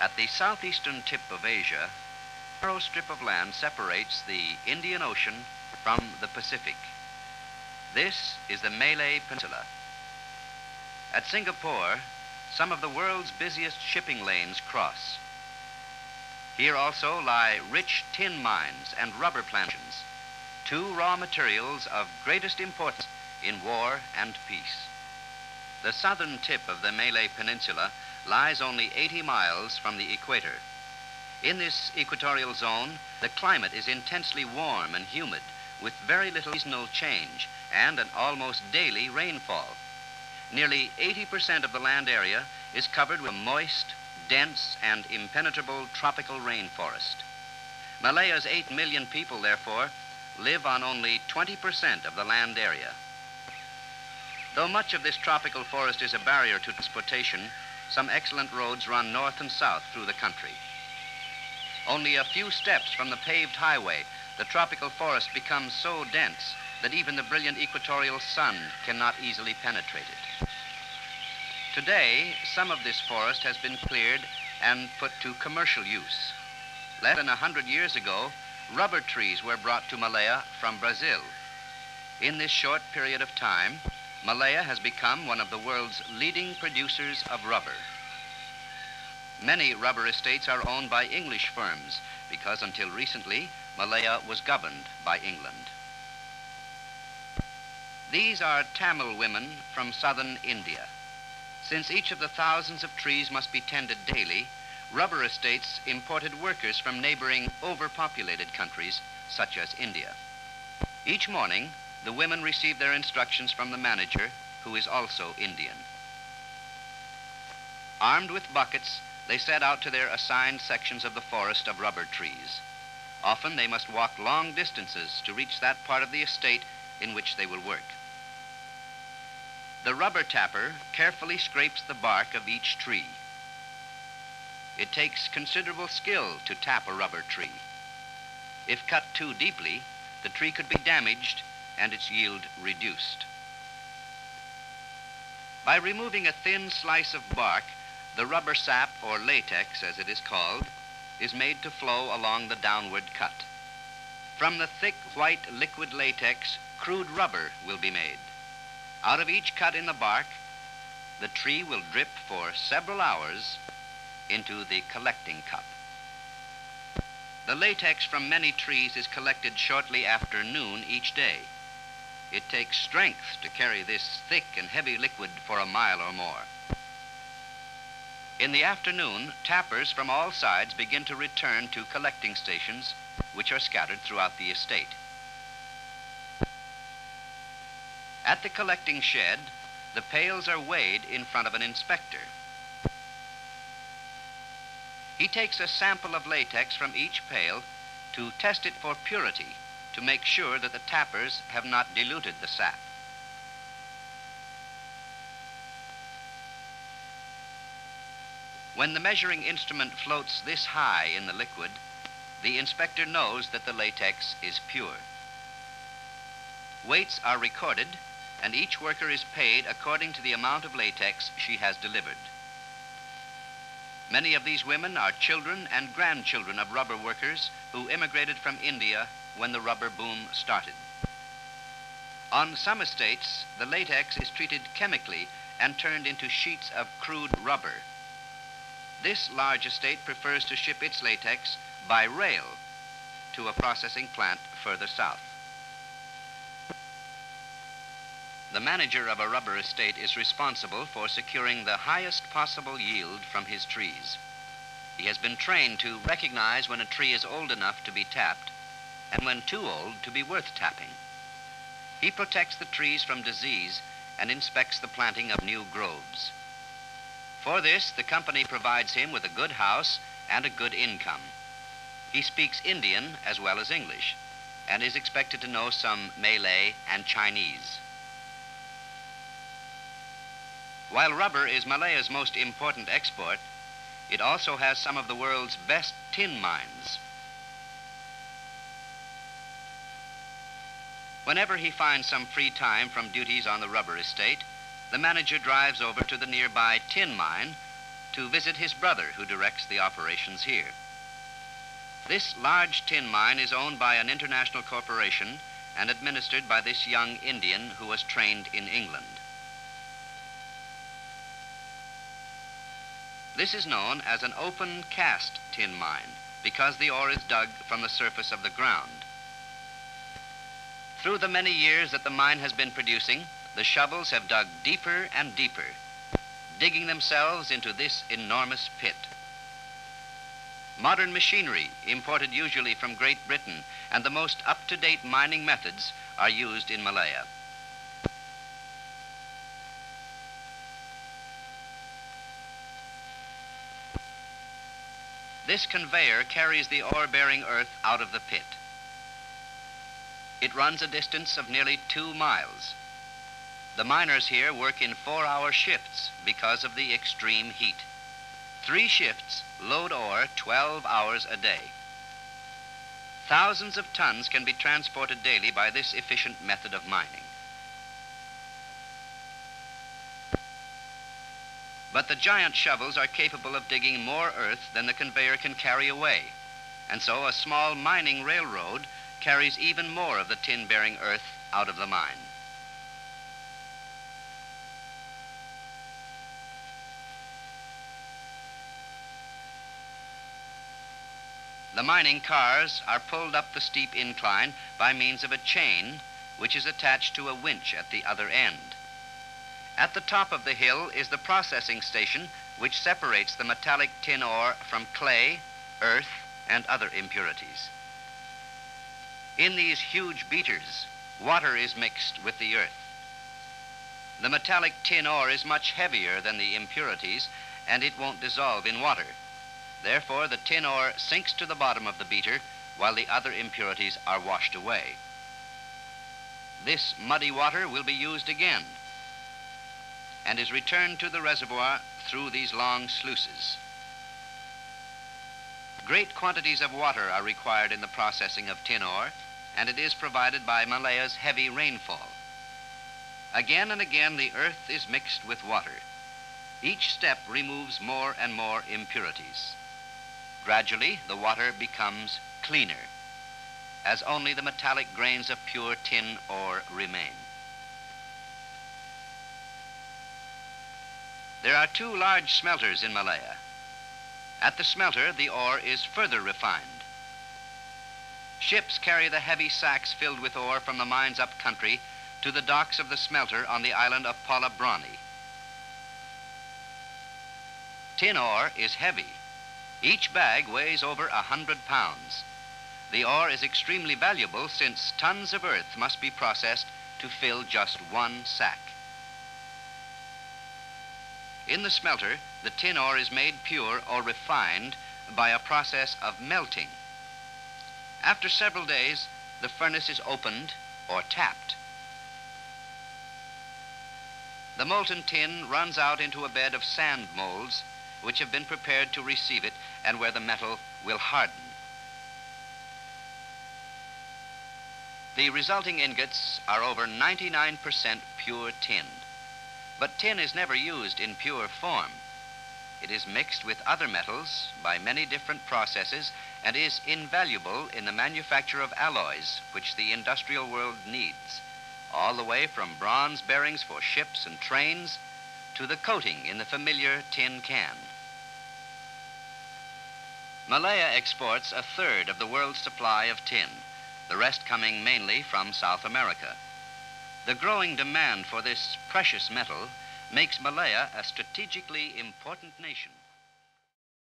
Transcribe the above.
At the southeastern tip of Asia, a narrow strip of land separates the Indian Ocean from the Pacific. This is the Malay Peninsula. At Singapore, some of the world's busiest shipping lanes cross. Here also lie rich tin mines and rubber plantations, two raw materials of greatest importance in war and peace. The southern tip of the Malay Peninsula lies only 80 miles from the equator. In this equatorial zone, the climate is intensely warm and humid, with very little seasonal change and an almost daily rainfall. Nearly 80% of the land area is covered with moist, dense, and impenetrable tropical rainforest. Malaya's 8 million people, therefore, live on only 20% of the land area. Though much of this tropical forest is a barrier to transportation, some excellent roads run north and south through the country. Only a few steps from the paved highway, the tropical forest becomes so dense that even the brilliant equatorial sun cannot easily penetrate it. Today, some of this forest has been cleared and put to commercial use. Less than a hundred years ago, rubber trees were brought to Malaya from Brazil. In this short period of time, Malaya has become one of the world's leading producers of rubber. Many rubber estates are owned by English firms because until recently, Malaya was governed by England. These are Tamil women from southern India. Since each of the thousands of trees must be tended daily, rubber estates imported workers from neighboring overpopulated countries such as India. Each morning, the women receive their instructions from the manager, who is also Indian. Armed with buckets, they set out to their assigned sections of the forest of rubber trees. Often they must walk long distances to reach that part of the estate in which they will work. The rubber tapper carefully scrapes the bark of each tree. It takes considerable skill to tap a rubber tree. If cut too deeply, the tree could be damaged and its yield reduced. By removing a thin slice of bark, the rubber sap, or latex as it is called, is made to flow along the downward cut. From the thick white liquid latex, crude rubber will be made. Out of each cut in the bark, the tree will drip for several hours into the collecting cup. The latex from many trees is collected shortly after noon each day. It takes strength to carry this thick and heavy liquid for a mile or more. In the afternoon, tappers from all sides begin to return to collecting stations, which are scattered throughout the estate. At the collecting shed, the pails are weighed in front of an inspector. He takes a sample of latex from each pail to test it for purity to make sure that the tappers have not diluted the sap. When the measuring instrument floats this high in the liquid, the inspector knows that the latex is pure. Weights are recorded, and each worker is paid according to the amount of latex she has delivered. Many of these women are children and grandchildren of rubber workers who immigrated from India when the rubber boom started. On some estates, the latex is treated chemically and turned into sheets of crude rubber. This large estate prefers to ship its latex by rail to a processing plant further south. The manager of a rubber estate is responsible for securing the highest possible yield from his trees. He has been trained to recognize when a tree is old enough to be tapped and when too old to be worth tapping. He protects the trees from disease and inspects the planting of new groves. For this, the company provides him with a good house and a good income. He speaks Indian as well as English and is expected to know some Malay and Chinese. While rubber is Malaya's most important export, it also has some of the world's best tin mines. Whenever he finds some free time from duties on the rubber estate, the manager drives over to the nearby tin mine to visit his brother who directs the operations here. This large tin mine is owned by an international corporation and administered by this young Indian who was trained in England. This is known as an open cast tin mine because the ore is dug from the surface of the ground. Through the many years that the mine has been producing, the shovels have dug deeper and deeper, digging themselves into this enormous pit. Modern machinery, imported usually from Great Britain, and the most up-to-date mining methods are used in Malaya. This conveyor carries the ore-bearing earth out of the pit. It runs a distance of nearly two miles. The miners here work in four-hour shifts because of the extreme heat. Three shifts load ore 12 hours a day. Thousands of tons can be transported daily by this efficient method of mining. But the giant shovels are capable of digging more earth than the conveyor can carry away. And so a small mining railroad carries even more of the tin-bearing earth out of the mine. The mining cars are pulled up the steep incline by means of a chain which is attached to a winch at the other end. At the top of the hill is the processing station which separates the metallic tin ore from clay, earth, and other impurities. In these huge beaters, water is mixed with the earth. The metallic tin ore is much heavier than the impurities, and it won't dissolve in water. Therefore, the tin ore sinks to the bottom of the beater while the other impurities are washed away. This muddy water will be used again and is returned to the reservoir through these long sluices. Great quantities of water are required in the processing of tin ore, and it is provided by Malaya's heavy rainfall. Again and again, the earth is mixed with water. Each step removes more and more impurities. Gradually, the water becomes cleaner, as only the metallic grains of pure tin ore remain. There are two large smelters in Malaya. At the smelter, the ore is further refined. Ships carry the heavy sacks filled with ore from the mines up country to the docks of the smelter on the island of Pulau Brani. Tin ore is heavy. Each bag weighs over a hundred pounds. The ore is extremely valuable since tons of earth must be processed to fill just one sack. In the smelter, the tin ore is made pure or refined by a process of melting. After several days, the furnace is opened or tapped. The molten tin runs out into a bed of sand molds which have been prepared to receive it and where the metal will harden. The resulting ingots are over 99% pure tin. But tin is never used in pure form. It is mixed with other metals by many different processes and is invaluable in the manufacture of alloys which the industrial world needs, all the way from bronze bearings for ships and trains to the coating in the familiar tin can. Malaya exports a third of the world's supply of tin, the rest coming mainly from South America. The growing demand for this precious metal makes Malaya a strategically important nation.